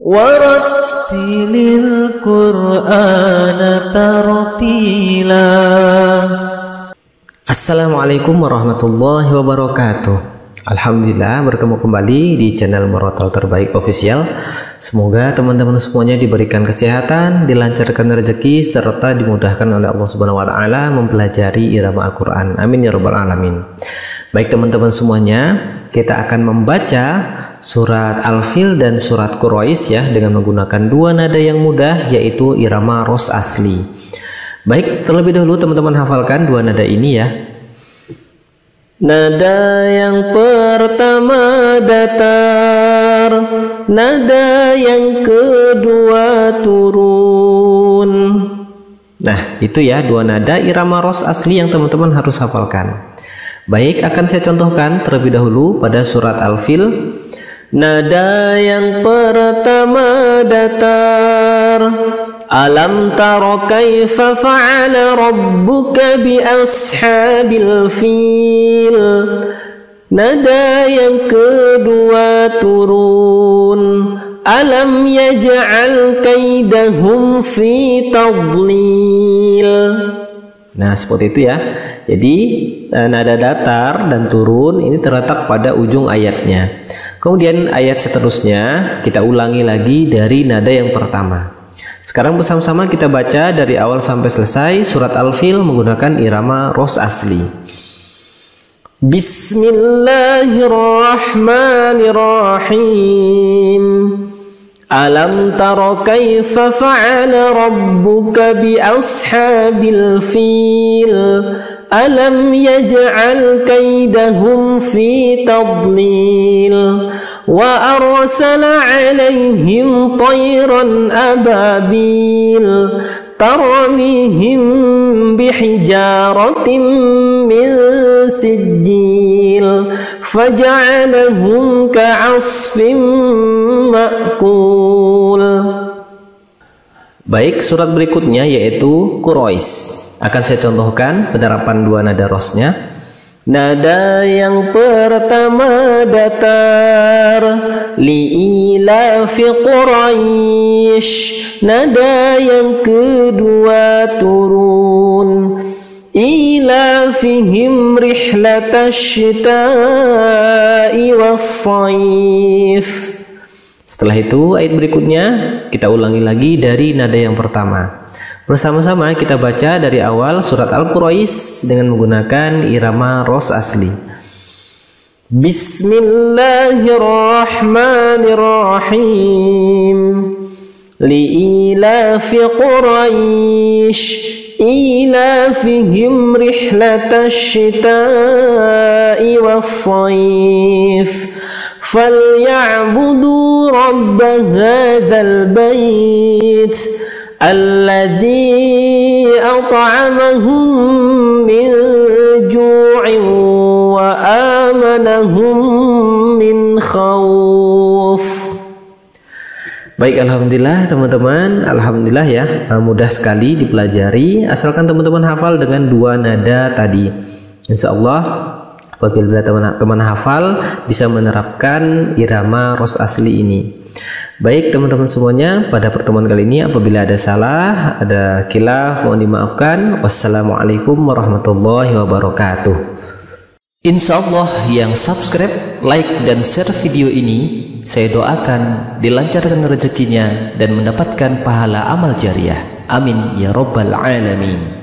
ورتل القرآن ترتيلا Assalamualaikum warahmatullahi wabarakatuh Alhamdulillah bertemu kembali di channel Merotal Terbaik Official Semoga teman-teman semuanya diberikan kesehatan, dilancarkan rezeki, serta dimudahkan oleh Allah Subhanahu wa taala mempelajari irama Al-Qur'an. Amin ya rabbal alamin. Baik teman-teman semuanya, kita akan membaca surat Al-Fil dan surat Quraisy ya dengan menggunakan dua nada yang mudah yaitu irama ros asli. Baik, terlebih dahulu teman-teman hafalkan dua nada ini ya. Nada yang pertama datar Nada yang kedua turun Nah itu ya dua nada irama ros asli yang teman-teman harus hafalkan Baik akan saya contohkan terlebih dahulu pada surat Al-Fil. Nada yang pertama datar. Alam taro kaifa fa'ala rabbuka bi ashabil fil? Nada yang kedua turun. Alam yaj'al kaidahum fi tadlil Nah seperti itu ya Jadi eh, nada datar dan turun ini terletak pada ujung ayatnya Kemudian ayat seterusnya kita ulangi lagi dari nada yang pertama sekarang bersama-sama kita baca dari awal sampai selesai surat Al-Fil menggunakan irama ros asli. Bismillahirrahmanirrahim. ألم تر كيف فعل ربك بأصحاب الفيل؟ ألم يجعل كيدهم في تضليل؟ وأرسل عليهم طيرا أبابيل ترميهم بحجارة من سجيل فجعلهم كعصف مأكول Baik, surat berikutnya yaitu Quraisy. Akan saya contohkan penerapan dua nada rosnya. Nada yang pertama datar Li'ilafi Quraisy Nada yang kedua turun Ilafihim rihlatasyita'i wassaif Setelah itu ayat berikutnya kita ulangi lagi dari nada yang pertama Bersama-sama kita baca dari awal surat Al-Quraisy dengan menggunakan irama ros asli. Bismillahirrahmanirrahim. Li'ilafi Quraisy إيلافهم رحلة الشتاء والصيف. فليعبدوا رب هذا البيت الذي أطعمهم من جوع وآمنهم من خوف. Baik, Alhamdulillah teman-teman Alhamdulillah ya, mudah sekali dipelajari Asalkan teman-teman hafal dengan dua nada tadi Insya Allah apabila teman-teman hafal Bisa menerapkan irama ros asli ini Baik teman-teman semuanya, pada pertemuan kali ini apabila ada salah, ada kilaf, mohon dimaafkan. Wassalamualaikum warahmatullahi wabarakatuh. Insya Allah yang subscribe, like, dan share video ini, saya doakan dilancarkan rezekinya dan mendapatkan pahala amal jariah. Amin ya robbal alamin.